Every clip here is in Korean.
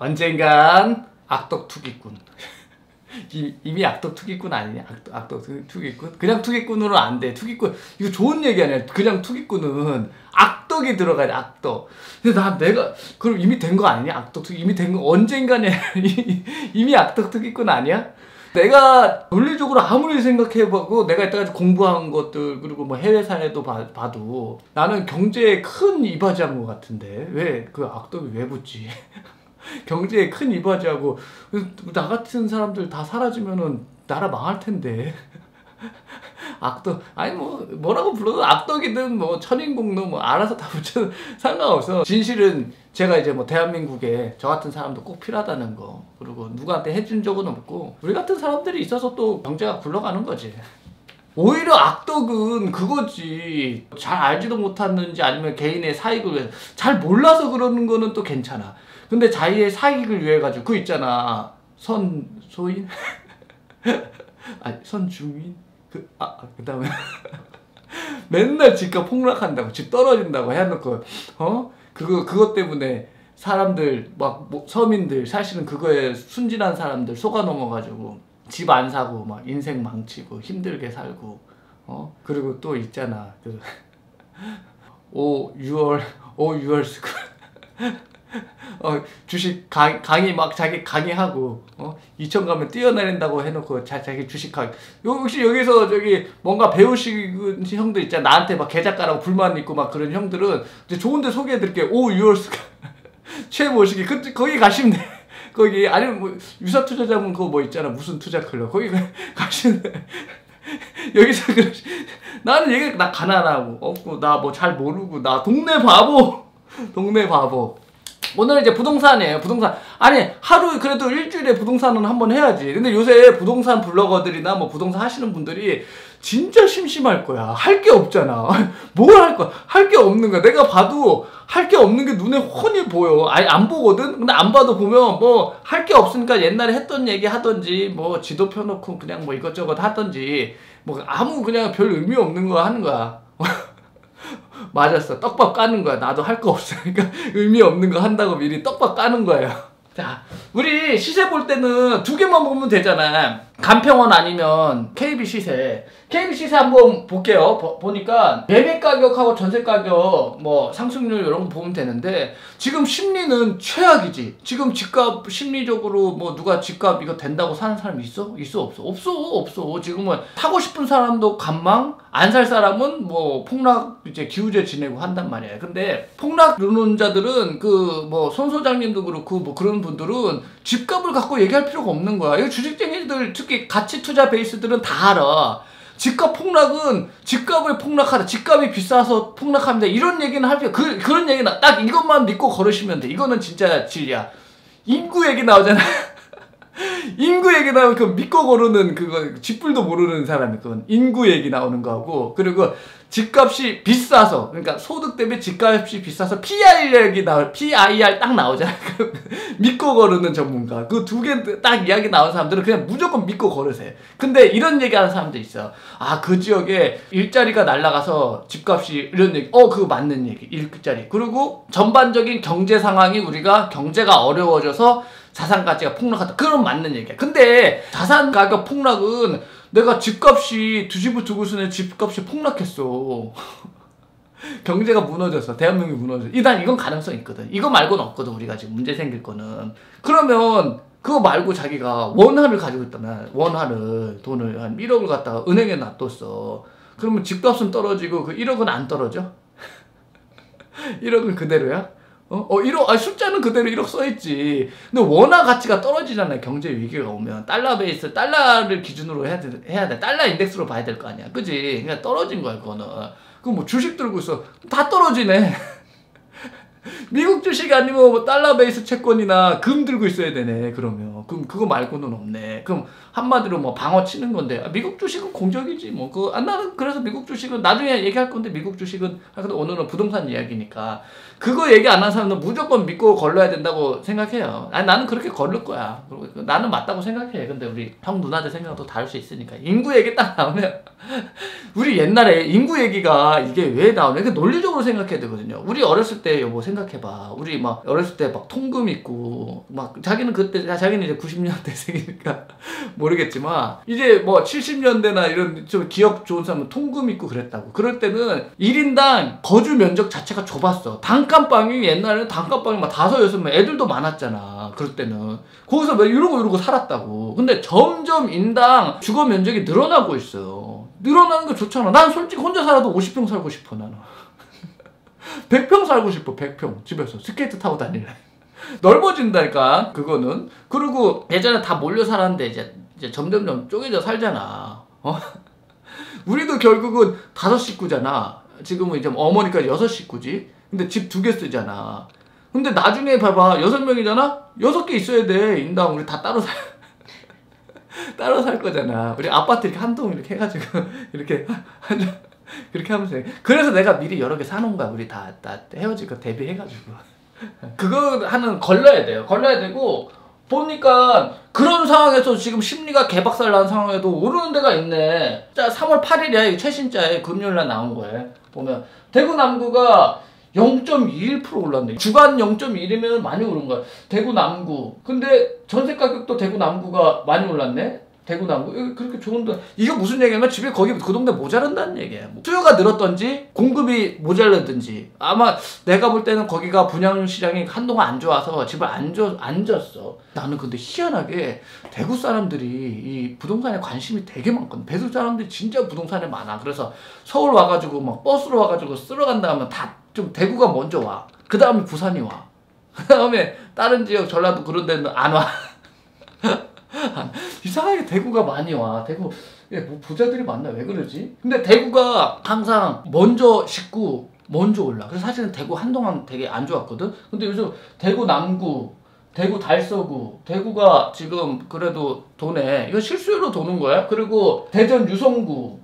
언젠간 악덕 투기꾼. 이미 악덕 투기꾼 아니냐? 악덕, 악덕 투기꾼? 그냥 투기꾼으로 안 돼. 투기꾼. 이거 좋은 얘기 아니야. 그냥 투기꾼은 악덕이 들어가야 돼, 악덕. 근데 나 내가, 그럼 이미 된 거 아니냐? 악덕 투기. 이미 된 거, 언젠가냐? 이미 악덕 투기꾼 아니야? 내가 논리적으로 아무리 생각해보고 내가 이때까지 공부한 것들 그리고 뭐 해외 사례도 봐, 봐도 나는 경제에 큰 이바지한 것 같은데 왜 그 악덕이 왜 붙지? 경제에 큰 이바지하고 나 같은 사람들 다 사라지면은 나라 망할 텐데. 악덕 아니 뭐 뭐라고 불러도 악덕이든 뭐 천인공노 뭐 알아서 다 붙여 상관없어. 진실은 제가 이제 뭐 대한민국에 저 같은 사람도 꼭 필요하다는 거. 그리고 누구한테 해준 적은 없고 우리 같은 사람들이 있어서 또 경제가 굴러가는 거지. 오히려 악덕은 그거지. 잘 알지도 못하는지 아니면 개인의 사익을 잘 몰라서 그러는 거는 또 괜찮아 근데 자기의 사익을 위해 가지고 그 있잖아. 선소인? 아니 선중인? 그 아 그다음에 맨날 집값 폭락한다고 집 떨어진다고 해놓고 어? 그거 그것 때문에 사람들 막 뭐, 서민들 사실은 그거에 순진한 사람들 속아 넘어가지고 집 안 사고 막 인생 망치고 힘들게 살고 어? 그리고 또 있잖아 그오 6월 오 6월 스쿨 어, 주식 강, 강의 막 자기 강의하고 어? 2천 가면 뛰어내린다고 해놓고 자, 자기 주식 강의 혹시 여기서 저기 뭔가 배우시는 형들 있잖아. 나한테 막 계좌가라고 불만 있고 막 그런 형들은 이제 좋은데 소개해드릴게 오 유월스 최모시기. 그 거기 가시면 돼. 거기 아니면 뭐 유사 투자자문 그거 뭐 있잖아. 무슨 투자 클럽. 거기 가시면 돼. 여기서 그 나는 얘기 나 가난하고 없고 나 뭐 잘 모르고 나 동네 바보. 동네 바보 오늘 이제 부동산이에요. 부동산. 아니, 하루 그래도 일주일에 부동산은 한번 해야지. 근데 요새 부동산 블로거들이나 뭐 부동산 하시는 분들이 진짜 심심할 거야. 할 게 없잖아. 뭘 할 거야? 할 게 없는 거야. 내가 봐도 할 게 없는 게 눈에 훤히 보여. 아니, 안 보거든? 근데 안 봐도 보면 뭐 할 게 없으니까 옛날에 했던 얘기 하던지 뭐 지도 펴놓고 그냥 뭐 이것저것 하던지 뭐 아무 그냥 별 의미 없는 거 하는 거야. 맞았어. 떡밥 까는 거야. 나도 할 거 없으니까 의미 없는 거 한다고 미리 떡밥 까는 거예요. 자, 우리 시세 볼 때는 두 개만 보면 되잖아. 간평원 아니면 KB 시세. KB 시세 한번 볼게요. 보, 보니까 매매 가격하고 전세 가격 뭐 상승률 이런 거 보면 되는데 지금 심리는 최악이지. 지금 집값 심리적으로 뭐 누가 집값 이거 된다고 사는 사람 있어? 있어 없어? 없어 없어. 지금은 타고 싶은 사람도 간망 안 살 사람은 뭐 폭락 이제 기우제 지내고 한단 말이야. 근데 폭락 누는 자들은 그 뭐 손 소장님도 그렇고 뭐 그런 분들은 집값을 갖고 얘기할 필요가 없는 거야. 이 주식쟁이들 특히 가치 투자 베이스들은 다 알아. 집값 폭락은 집값을 폭락하다. 집값이 비싸서 폭락합니다. 이런 얘기는 할 필요, 그, 그런 얘기는 딱 이것만 믿고 걸으시면 돼. 이거는 진짜 진리야. 인구 얘기 나오잖아. 인구 얘기 나오면 그 믿고 거르는 그거 집불도 모르는 사람이 그건 인구 얘기 나오는 거하고 그리고 집값이 비싸서 그러니까 소득 대비 집값이 비싸서 PIR이 나올 PIR 딱 나오잖아. 믿고 거르는 전문가 그 두 개 딱 이야기 나온 사람들은 그냥 무조건 믿고 거르세요. 근데 이런 얘기하는 사람도 있어. 아 그 지역에 일자리가 날라가서 집값이 이런 얘기. 어 그거 맞는 얘기. 일자리. 그리고 전반적인 경제 상황이 우리가 경제가 어려워져서 자산 가치가 폭락한다. 그건 맞는 얘기야. 근데 자산 가격 폭락은 내가 집값이 두 집을 두고 있으면 집값이 폭락했어. 경제가 무너졌어. 대한민국이 무너졌어. 일단 이건 가능성 있거든. 이거 말고는 없거든. 우리가 지금 문제 생길 거는. 그러면 그거 말고 자기가 원화를 가지고 있다면 원화를 돈을 한 1억을 갖다가 은행에 놔뒀어. 그러면 집값은 떨어지고 그 1억은 안 떨어져? 1억은 그대로야? 어, 어 1억, 아, 숫자는 그대로 1억 써있지. 근데 원화 가치가 떨어지잖아요. 경제 위기가 오면. 달러 베이스, 달러를 기준으로 해야 돼. 해야 돼. 달러 인덱스로 봐야 될 거 아니야. 그지? 그냥 떨어진 거야, 그거는. 그럼 뭐 주식 들고 있어. 다 떨어지네. 미국 주식 아니면 뭐 달러 베이스 채권이나 금 들고 있어야 되네. 그러면 그럼 그거 말고는 없네. 그럼 한마디로 뭐 방어 치는 건데 아, 미국 주식은 공적이지 뭐. 그 아, 나는 그래서 미국 주식은 나중에 얘기할 건데 미국 주식은 아, 근데 오늘은 부동산 이야기니까 그거 얘기 안 한 사람은 무조건 믿고 걸러야 된다고 생각해요. 아니 나는 그렇게 걸를 거야. 나는 맞다고 생각해. 근데 우리 형 누나들 생각도 다를 수 있으니까 인구 얘기 딱 나오면 우리 옛날에 인구 얘기가 이게 왜 나오냐? 그 논리적으로 생각해야 되거든요. 우리 어렸을 때 여보. 생각해봐. 우리 막 어렸을 때 막 통금 있고 막 자기는 그때 자기는 이제 90년대생이니까 모르겠지만 이제 뭐 70년대나 이런 좀 기억 좋은 사람은 통금 있고 그랬다고. 그럴 때는 1인당 거주 면적 자체가 좁았어. 단칸방이 옛날에는 단칸방이 막 다섯 여섯 명 애들도 많았잖아. 그럴 때는 거기서 막 이러고 이러고 살았다고. 근데 점점 인당 주거 면적이 늘어나고 있어요. 늘어나는 게 좋잖아. 난 솔직히 혼자 살아도 50평 살고 싶어 나는. 100평 살고 싶어 100평 집에서 스케이트 타고 다닐래 넓어진다니까 그거는 그리고 예전에 다 몰려 살았는데 이제, 이제 점점점 쪼개져 살잖아. 어? 우리도 결국은 다섯 식구잖아. 지금은 이제 어머니까지 여섯 식구지. 근데 집 두 개 쓰잖아. 근데 나중에 봐봐. 여섯 명이잖아? 여섯 개 있어야 돼. 인당 우리 다 따로 살 따로 살 거잖아. 우리 아파트 이렇게 한 동 이렇게 해가지고 이렇게 그렇게 하면서 그래서 내가 미리 여러 개 사놓은 거야. 우리 다, 다 헤어질 거 대비해가지고. 그거 하는 걸러야 돼요. 걸러야 되고 보니까 그런 상황에서 지금 심리가 개박살 난 상황에도 오르는 데가 있네 자 3월 8일이야 최신자에 금요일 날 나온 거예요 보면 대구 남구가 0.21% 올랐네. 주간 0.1이면 많이 오른 거야. 대구 남구. 근데 전세 가격도 대구 남구가 많이 올랐네. 대구 남구. 그렇게 좋은데 이거 무슨 얘기냐면 집에 거기 그 동네 모자란다는 얘기야 뭐 수요가 늘었던지 공급이 모자라든지. 아마 내가 볼 때는 거기가 분양 시장이 한동안 안 좋아서 집을 안, 줘, 안 줬어. 나는 근데 희한하게 대구 사람들이 이 부동산에 관심이 되게 많거든. 대구 사람들이 진짜 부동산에 많아. 그래서 서울 와가지고 막 버스로 와가지고 쓸어 간다 하면 다 좀 대구가 먼저 와그 다음에 부산이 와그 다음에 다른 지역 전라도 그런 데는 안 와 이상하게 대구가 많이 와. 대구 예, 뭐 부자들이 많나 왜 그러지? 근데 대구가 항상 먼저 식구 먼저 올라. 그래서 사실은 대구 한동안 되게 안 좋았거든. 근데 요즘 대구 남구, 대구 달서구, 대구가 지금 그래도 도네. 이거 실수요로 도는 거야. 그리고 대전 유성구.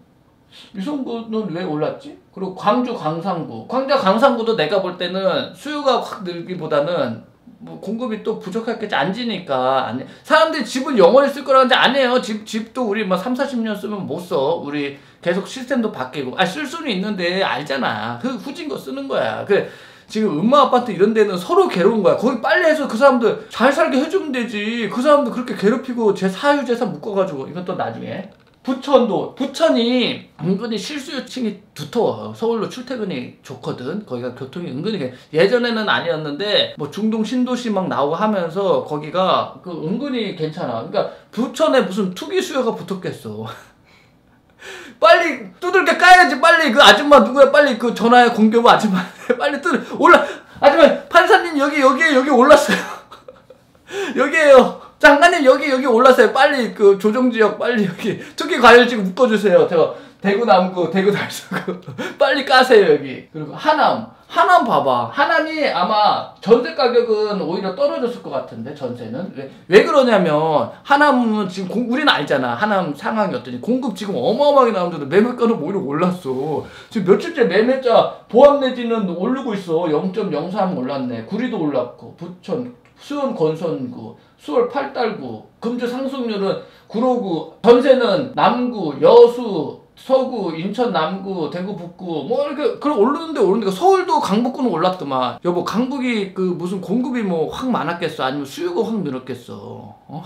유성구는 왜 올랐지? 그리고 광주 강상구. 광주 강상구도 내가 볼 때는 수요가 확 늘기보다는 뭐 공급이 또 부족했겠지 안 지니까 안 사람들이 집을 영원히 쓸 거라는데 아니에요. 집 집도 우리 뭐 3, 40년 쓰면 못 써. 우리 계속 시스템도 바뀌고. 아 쓸 수는 있는데 알잖아. 그 후진 거 쓰는 거야. 그 지금 음마 아파트 이런 데는 서로 괴로운 거야. 거기 빨리 해서 그 사람들 잘 살게 해주면 되지. 그 사람들 그렇게 괴롭히고 제 사유재산 묶어가지고. 이건 또 나중에 부천도 부천이 은근히 실수요층이 두터워. 서울로 출퇴근이 좋거든. 거기가 교통이 은근히 예전에는 아니었는데 뭐 중동 신도시 막 나오고 하면서 거기가 그 은근히 괜찮아. 그러니까 부천에 무슨 투기 수요가 붙었겠어. 빨리 두들겨 까야지. 빨리 그 아줌마 누구야? 빨리 그 전화해. 공개부 아줌마. 빨리 뚜들 올라. 아줌마 판사님 여기 여기 여기 올랐어요. 여기에요 장관님 여기 여기 올라서요. 빨리 그 조정 지역 빨리 여기 특히 과열지구 묶어 주세요. 제가 대구 남구 대구 달서구 빨리 까세요 여기. 그리고 하남 하남 봐봐. 하남이 아마 전세 가격은 오히려 떨어졌을 것 같은데 전세는 왜, 왜 그러냐면 하남은 지금 공, 우리는 알잖아. 하남 상황이 어떠니 공급 지금 어마어마하게 나오는데도 매매가는 오히려 올랐어. 지금 며칠째 매매자 보합 내지는 오르고 있어. 0.03 올랐네. 구리도 올랐고 부천 수원 건선구 수월 8달구, 금주 상승률은 구로구, 전세는 남구, 여수, 서구, 인천 남구, 대구 북구 뭐 이렇게 그럼 오르는데 오르는데 서울도 강북구는 올랐더만. 여보 강북이 그 무슨 공급이 뭐 확 많았겠어? 아니면 수요가 확 늘었겠어? 어?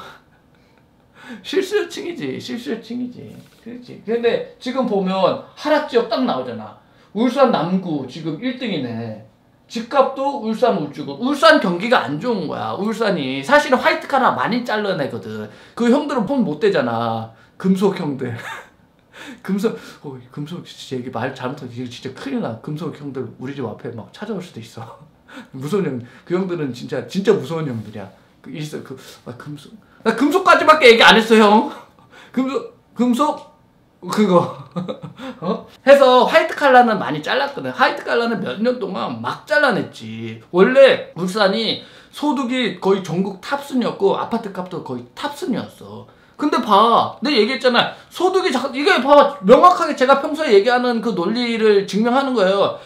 실수요층이지 실수요층이지. 그렇지. 근데 지금 보면 하락 지역 딱 나오잖아. 울산 남구 지금 1등이네 집값도 울산 울주고 울산 경기가 안 좋은 거야. 울산이 사실은 화이트 카 나 많이 잘라내거든. 그 형들은 폰못 대잖아. 금속 형들. 금속 어, 금속 진짜 얘기 말 잘못하면 진짜 큰일 나. 금속 형들 우리 집 앞에 막 찾아올 수도 있어. 무서운 형그 형들은 진짜 진짜 무서운 형들이야. 그 있어 그 아, 금속. 나 금속까지밖에 얘기 안 했어 형. 금속 금속 그거 어? 해서 화이트 칼라는 많이 잘랐거든 화이트 칼라는 몇 년 동안 막 잘라냈지 원래 울산이 소득이 거의 전국 탑순이었고 아파트 값도 거의 탑순이었어 근데 봐, 내 얘기했잖아. 소득이 자, 이게 봐, 명확하게 제가 평소에 얘기하는 그 논리를 증명하는 거예요.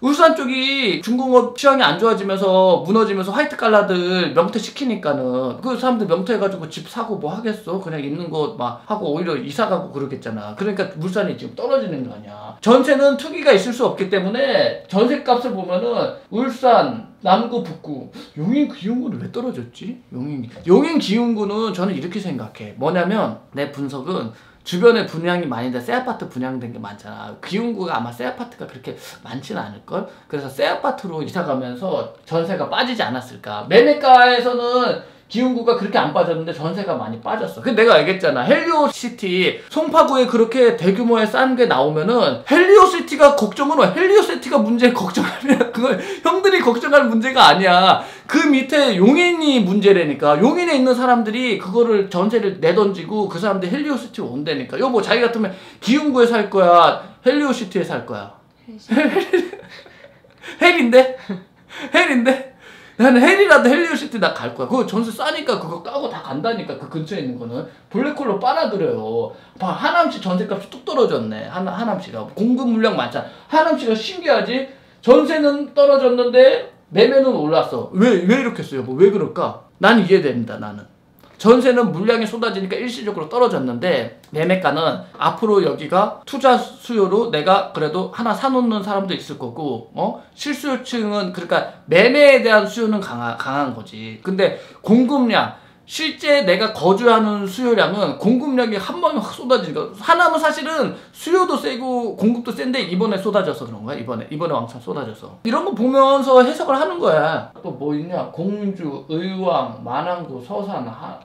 울산 쪽이 중공업 취향이 안 좋아지면서 무너지면서 화이트 칼라들 명퇴 시키니까는 그 사람들 명퇴 해가지고 집 사고 뭐 하겠어? 그냥 있는 거 막 하고 오히려 이사 가고 그러겠잖아. 그러니까 물산이 지금 떨어지는 거 아니야. 전세는 투기가 있을 수 없기 때문에 전세 값을 보면은 울산 남구 북구 용인 기흥구는 왜 떨어졌지? 용인 용인 기흥구는 저는 이렇게 생각해. 뭐냐면 내 분석은 주변에 분양이 많이 돼, 새 아파트 분양된 게 많잖아. 기흥구가 아마 새 아파트가 그렇게 많지는 않을걸? 그래서 새 아파트로 이사 가면서 전세가 빠지지 않았을까. 매매가에서는 기흥구가 그렇게 안 빠졌는데 전세가 많이 빠졌어. 그 내가 알겠잖아. 헬리오시티 송파구에 그렇게 대규모의 싼 게 나오면은 헬리오시티가 걱정은 왜? 헬리오시티가 문제 걱정하면 그걸 형들이 걱정할 문제가 아니야. 그 밑에 용인이 문제라니까. 용인에 있는 사람들이 그거를 전세를 내던지고 그 사람들 헬리오시티 온다니까. 여보 자기 같으면 기흥구에 살 거야. 헬리오시티에 살 거야. hell인데? hell인데? 나는 hell이라도 헬리오 시티 나 갈 거야. 그거 전세 싸니까 그거 까고 다 간다니까. 그 근처에 있는 거는. 블랙홀로 빨아들여요. 봐, 하남시 전세값이 뚝 떨어졌네. 하나, 하남시가. 공급 물량 많잖아. 하남시가 신기하지? 전세는 떨어졌는데 매매는 올랐어. 왜, 왜 이렇게 써요? 뭐 왜 그럴까? 난 이해됩니다, 나는. 전세는 물량이 쏟아지니까 일시적으로 떨어졌는데 매매가는 앞으로 여기가 투자 수요로 내가 그래도 하나 사놓는 사람도 있을 거고 어? 실수요층은 그러니까 매매에 대한 수요는 강하, 강한 거지. 근데 공급량 실제 내가 거주하는 수요량은 공급량이 한 번에 확 쏟아지니까 하나는 사실은 수요도 세고 공급도 센데 이번에 쏟아져서 그런 거야 이번에. 이번에 왕창 쏟아져서. 이런 거 보면서 해석을 하는 거야. 또 뭐 있냐? 공주 의왕 만안구 서산 하,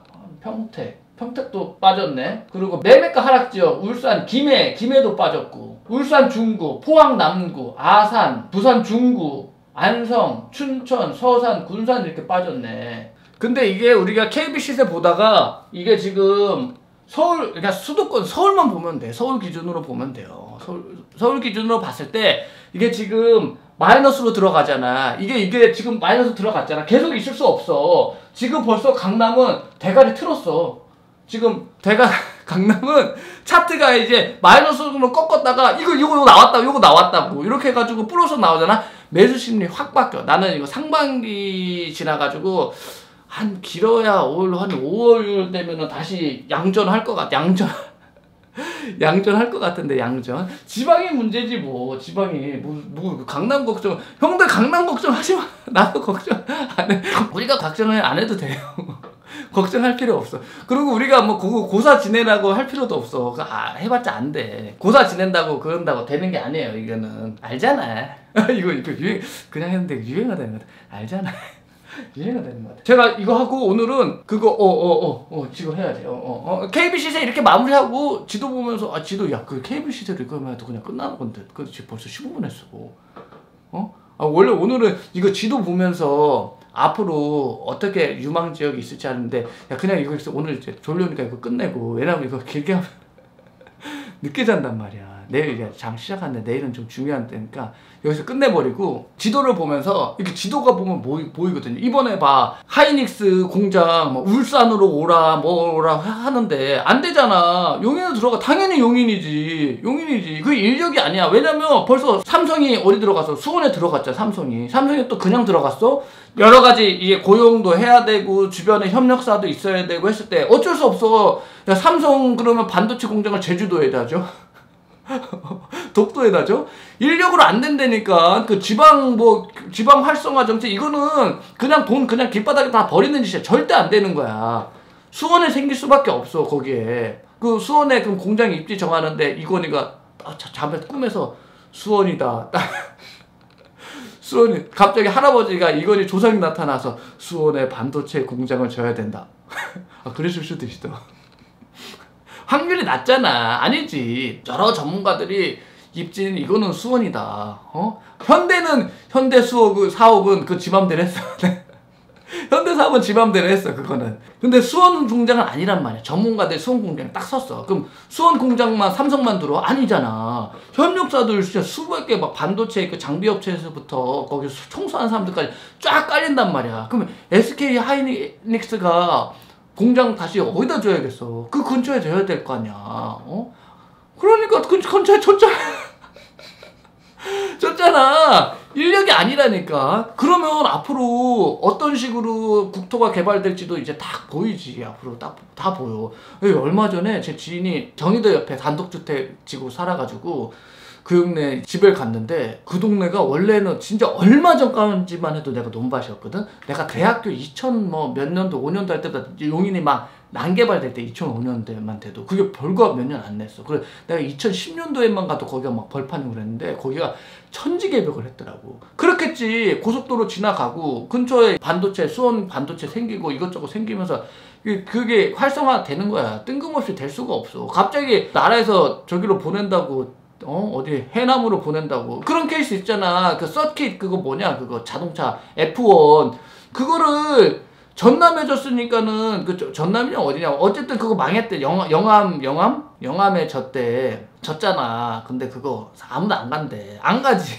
평택. 평택도 빠졌네. 그리고 매매가 하락지역 울산 김해 김해도 빠졌고 울산 중구 포항 남구 아산 부산 중구 안성 춘천 서산 군산 이렇게 빠졌네. 근데 이게 우리가 KBC세 보다가 이게 지금 서울 그러니까 수도권 서울만 보면 돼. 서울 기준으로 보면 돼요. 서울 서울 기준으로 봤을 때 이게 지금 마이너스로 들어가잖아. 이게 이게 지금 마이너스 들어갔잖아. 계속 있을 수 없어. 지금 벌써 강남은 대가리 틀었어. 지금 대가 강남은 차트가 이제 마이너스로 꺾었다가 이거 이거 나왔다 이거 나왔다고 이렇게 해가지고 플러스 나오잖아. 매수 심리 확 바뀌어. 나는 이거 상반기 지나가지고 한 길어야 올 한 5월 되면은 다시 양전할 것 같아. 양전. 양전할 것 같은데 양전. 지방이 문제지 뭐. 지방이 뭐, 뭐 강남 걱정 형들 강남 걱정 하지 마. 나도 걱정 안해. 우리가 걱정을 안 해도 돼요. 걱정할 필요 없어. 그리고 우리가 뭐 고, 고사 지내라고 할 필요도 없어. 아, 해봤자 안돼. 고사 지낸다고 그런다고 되는 게 아니에요 이거는. 알잖아. 이거 이거 유행 그냥 했는데 유행가 되는 거. 알잖아 이해가 되는 것 같아. 제가 이거 하고 오늘은 그거 어 어 어어 지금 해야지. 어, 어, 어. KBC세 이렇게 마무리하고 지도 보면서 아 지도 야 그 KBC세를 이거만 해도 그냥 끝나는 건데 그 벌써 15분 했어. 어? 아 원래 오늘은 이거 지도 보면서 앞으로 어떻게 유망 지역이 있을지 하는데 야 그냥 이거 오늘 이제 졸려니까 이거 끝내고 왜냐면 이거 길게 하면 늦게 잔단 말이야. 내일 이제 장 시작하는데 내일은 좀 중요한 때니까 여기서 끝내버리고 지도를 보면서 이렇게 지도가 보면 보이, 보이거든요. 이번에 봐 하이닉스 공장 뭐 울산으로 오라 뭐 오라 하는데 안 되잖아. 용인으로 들어가 당연히 용인이지. 용인이지. 그 인력이 아니야. 왜냐면 벌써 삼성이 어디 들어가서 수원에 들어갔잖아. 삼성이. 삼성이 또 그냥 들어갔어? 여러 가지 이게 고용도 해야 되고 주변에 협력사도 있어야 되고 했을 때 어쩔 수 없어. 야, 삼성 그러면 반도체 공장을 제주도에다 하죠. 독도에다죠. 인력으로 안 된다니까 그 지방 뭐 지방 활성화 정책 이거는 그냥 돈 그냥 길바닥에 다 버리는 짓이야. 절대 안 되는 거야. 수원에 생길 수밖에 없어 거기에. 그 수원에 그 공장 입지 정하는데 이건희가 잠에 꿈에서 수원이다. 수원이 갑자기 할아버지가 이건희 조상이 나타나서 수원에 반도체 공장을 져야 된다. 아, 그랬을 수도 있어. 확률이 낮잖아. 아니지. 여러 전문가들이 입진 이거는 수원이다. 어? 현대는 현대 수옥 사옥은 그 지맘대로 했어. 현대 사업은 지맘대로 했어 그거는 근데 수원 공장은 아니란 말이야 전문가들 수원 공장 딱 섰어 그럼 수원 공장만 삼성만 들어 아니잖아 협력사들 진짜 수백 개 막 반도체 그 장비 업체에서부터 거기 청소하는 사람들까지 쫙 깔린단 말이야 그러면 SK 하이닉스가 공장 다시 어디다 줘야겠어. 그 근처에 줘야 될 거 아니야. 어? 그러니까 그 근처에 줬잖아. 줬잖아. 인력이 아니라니까. 그러면 앞으로 어떤 식으로 국토가 개발될지도 이제 딱 보이지. 앞으로 딱 다 보여. 얼마 전에 제 지인이 경희도 옆에 단독주택 지고 살아가지고 그 동네 집을 갔는데 그 동네가 원래는 진짜 얼마 전까지만 해도 내가 논밭이었거든. 내가 대학교 2000 뭐 몇 년도 5년도 할 때보다 용인이 막 난개발될 때 2005년대만 돼도 그게 별거 몇년 안 냈어. 그래 내가 2010년도에만 가도 거기가 막 벌판이고 그랬는데 거기가 천지개벽을 했더라고. 그렇겠지. 고속도로 지나가고 근처에 반도체 수원 반도체 생기고 이것저것 생기면서 그- 그게 활성화되는 거야. 뜬금없이 될 수가 없어. 갑자기 나라에서 저기로 보낸다고 어? 어디 해남으로 보낸다고. 그런 케이스 있잖아. 그 서킷 그거 뭐냐? 그거 자동차 F1 그거를 전남에 줬으니까는 그 저- 전남이냐 어디냐. 어쨌든 그거 망했대. 영, 영암 영암? 영암에 졌대. 졌잖아. 근데 그거 아무도 안 간대. 안 가지.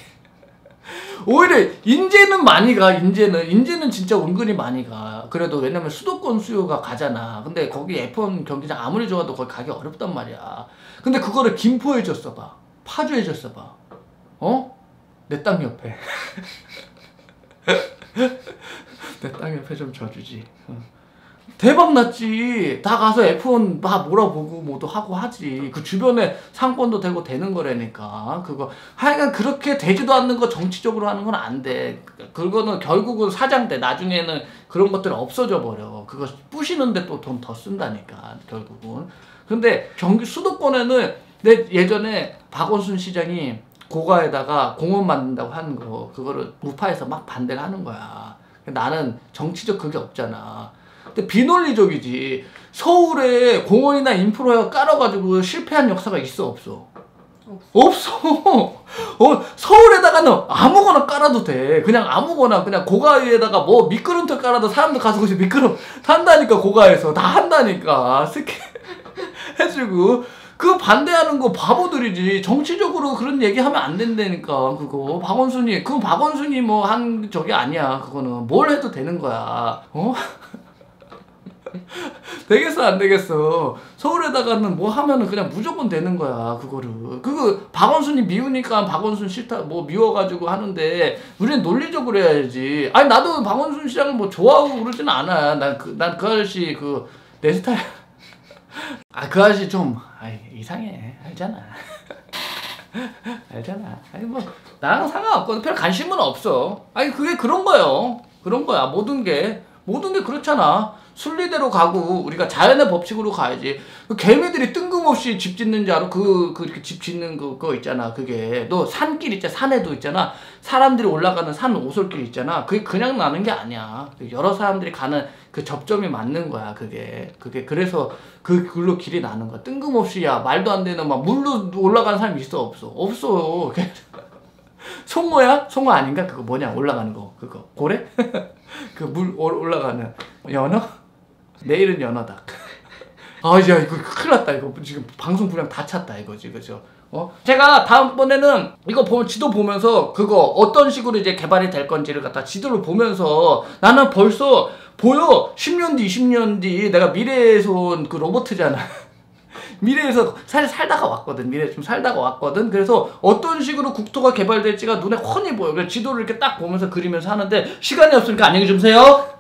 오히려 인제는 많이 가 인제는. 인제는 진짜 은근히 많이 가. 그래도 왜냐면 수도권 수요가 가잖아. 근데 거기 F1 경기장 아무리 좋아도 거기 가기 어렵단 말이야. 근데 그거를 김포에 줬어 봐 파주에 줬어 봐 어? 내 땅 옆에 내 땅 옆에 좀 줘주지. 어. 대박 났지. 다 가서 F1 막 몰아보고 뭐도 하고 하지. 그 주변에 상권도 되고 되는 거라니까. 그거 하여간 그렇게 되지도 않는 거 정치적으로 하는 건 안 돼. 그거는 결국은 사장돼. 나중에는 그런 것들 없어져 버려. 그거 부시는데 또 돈 더 쓴다니까. 결국은. 근데 경기 수도권에는 내 예전에 박원순 시장이 고가에다가 공원 만든다고 하는 거 그거를 우파에서 막 반대를 하는 거야. 나는 정치적 그게 없잖아. 근데 비논리적이지. 서울에 공원이나 인프라 깔아가지고 실패한 역사가 있어 없어? 없어. 어, 서울에다가는 아무거나 깔아도 돼. 그냥 아무거나 그냥 고가에다가 뭐 미끄럼틀 깔아도 사람들 가서 거기서 미끄럼 탄다니까 고가에서 다 한다니까 스케 해주고 그 반대하는 거 바보들이지. 정치적으로 그런 얘기하면 안 된다니까 그거. 박원순이 그 박원순이 뭐한 저게 아니야 그거는. 뭘 해도 되는 거야. 어? 되겠어 안 되겠어. 서울에다가는 뭐 하면은 그냥 무조건 되는 거야 그거를. 그거 박원순이 미우니까 박원순 싫다 뭐 미워가지고 하는데 우리는 논리적으로 해야지. 아니 나도 박원순 시장을 뭐 좋아하고 그러진 않아. 난그난그 아저씨 그 내 스타일. 아 그 아저씨 좀아 이, 이상해. 알잖아. 알잖아. 아니 뭐 나랑 상관없거든. 별 관심은 없어. 아니 그게 그런 거예요. 그런 거야. 모든 게. 모든 게 그렇잖아 순리대로 가고 우리가 자연의 법칙으로 가야지. 그 개미들이 뜬금없이 집 짓는 줄 알아? 그 그렇게 집 짓는 그거 있잖아. 그게. 너 산길 있잖아. 산에도 있잖아. 사람들이 올라가는 산 오솔길 있잖아. 그게 그냥 나는 게 아니야. 여러 사람들이 가는 그 접점이 맞는 거야 그게. 그게 그래서 그 글로 길이 나는 거야. 뜬금없이 야 말도 안 되는 막 물로 올라가는 사람이 있어? 없어. 없어요. 송어야? 송어 아닌가? 그거 뭐냐? 올라가는 거. 그거. 고래? 그 물 올라가는. 연어? 내일은 연어다 아, 야, 이거 큰일 났다. 이거 지금 방송 분량 다 찼다, 이거 지금, 저. 어? 제가 다음번에는 이거 보면 지도 보면서 그거 어떤 식으로 이제 개발이 될 건지를 갖다 지도를 보면서 나는 벌써 보여. 10년 뒤, 20년 뒤 내가 미래에서 온 그 로버트잖아. 미래에서 살, 살다가 왔거든. 미래에 좀 살다가 왔거든. 그래서 어떤 식으로 국토가 개발될지가 눈에 훤히 보여. 그래서 지도를 이렇게 딱 보면서 그리면서 하는데 시간이 없으니까 안녕히 주무세요.